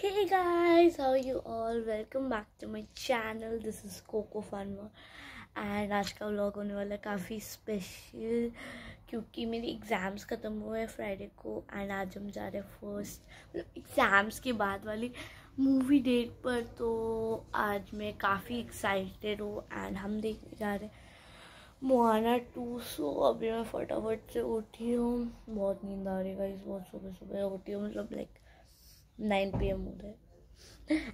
hey guys, how are you all? Welcome back to my channel. This is coco farmer. And आज का vlog होने वाला काफ़ी special क्योंकि मेरी एग्ज़ाम्स ख़त्म हुए हैं फ्राइडे को एंड आज हम जा रहे हैं फ़र्स्ट मतलब एग्ज़ाम्स के बाद वाली मूवी डेट पर। तो आज मैं काफ़ी एक्साइटेड हूँ एंड हम देखने जा रहे हैं मोहाना टू सो अभी मैं फटाफट से उठी हूँ। बहुत नींद आ रही है इस बहुत सुबह सुबह उठी हूँ मतलब लाइक नाइन पी एम हो रहा है।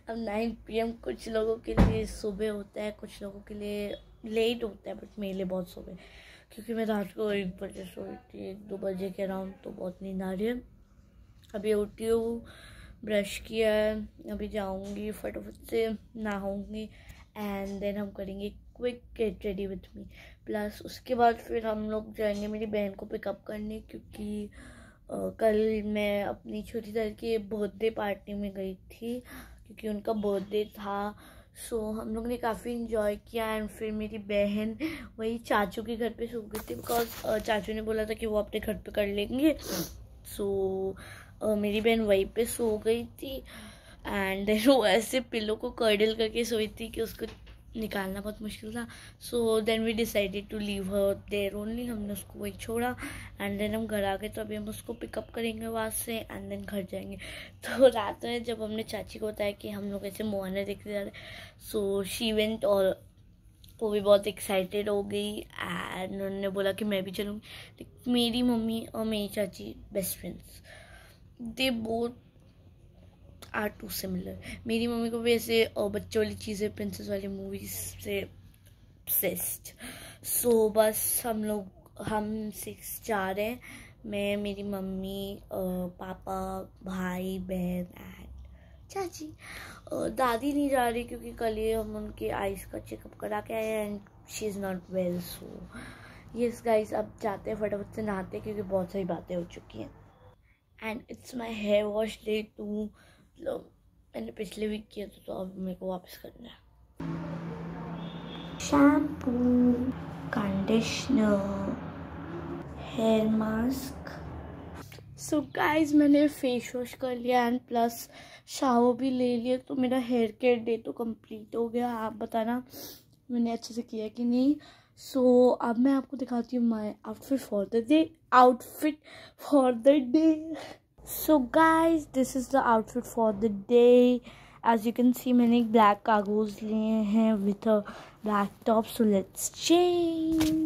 अब नाइन पी एम कुछ लोगों के लिए सुबह होता है, कुछ लोगों के लिए लेट होता है बट मेरे लिए बहुत सुबह क्योंकि मैं रात को एक बजे सोई थी, एक दो बजे के अराउंड तो बहुत नींद आ रही है। अभी उठी हूँ ब्रश किया है, अभी जाऊँगी फटाफट से, नहाऊँगी एंड देन हम करेंगे quick get ready with me plus उसके बाद फिर हम लोग जाएँगे मेरी बहन को पिकअप करने, क्योंकि कल मैं अपनी छोटी दर की बर्थडे पार्टी में गई थी क्योंकि उनका बर्थडे था। सो so, हम लोग ने काफ़ी इन्जॉय किया एंड फिर मेरी बहन वही चाचू के घर पे सो गई थी बिकॉज़ चाचू ने बोला था कि वो अपने घर पे कर लेंगे। सो so, uh, मेरी बहन वहीं पे सो गई थी एंड वो ऐसे पिलो को कर्डल करके सोई थी कि उसको निकालना बहुत मुश्किल था। So then we decided to leave her there only हमने उसको वही छोड़ा। एंड देन हम घर आ गए तो अभी हम उसको पिकअप करेंगे वहाँ से एंड देन घर जाएँगे। तो रात में जब हमने चाची को बताया कि हम लोग ऐसे मोहाना देखते जा रहे सो शी वेंट और वो भी बहुत एक्साइटेड हो गई एंड उन्होंने बोला कि मैं भी चलूँगी। मेरी मम्मी और मेरी चाची best friends they both are too similar मेरी मम्मी को भी ऐसे बच्चों वाली चीज़ें प्रिंसेस वाली मूवीज़ से obsessed सो so, बस हम लोग हम सिक्स जा रहे हैं। मैं मेरी मम्मी पापा भाई बहन एंड चाची। दादी नहीं जा रही क्योंकि कल ये हम उनके आइस का चेकअप करा के आए and she is not well so yes guys अब जाते हैं फटाफट से नहाते क्योंकि बहुत सारी बातें हो चुकी हैं। And it's my hair wash day two मतलब मैंने पिछले वीक किया था तो अब मेरे को वापस करना है। Shampoo conditioner hair mask so guys मैंने फेस वॉश कर लिया एंड प्लस शावर भी ले लिया तो मेरा हेयर केयर डे तो कंप्लीट हो गया। आप बताना मैंने अच्छे से किया कि नहीं? सो so, अब मैं आपको दिखाती हूँ my outfit for the day outfit for the day so guys this is the outfit for the day as you can see मैंने एक black cargos लिए हैं with a black top so let's change